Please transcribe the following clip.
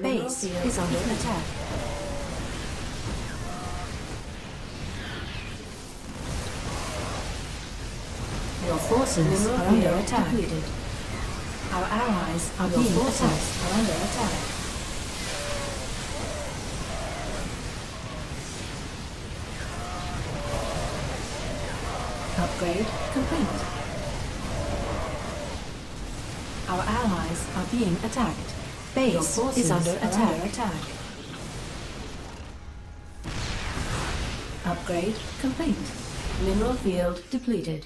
Base is under attack. Your forces are under attack. Depleted. Our allies are Your being forces attacked. are under attack. Upgrade complete. Our allies are being attacked. Base is under attack. under attack. Upgrade complete. Mineral field depleted.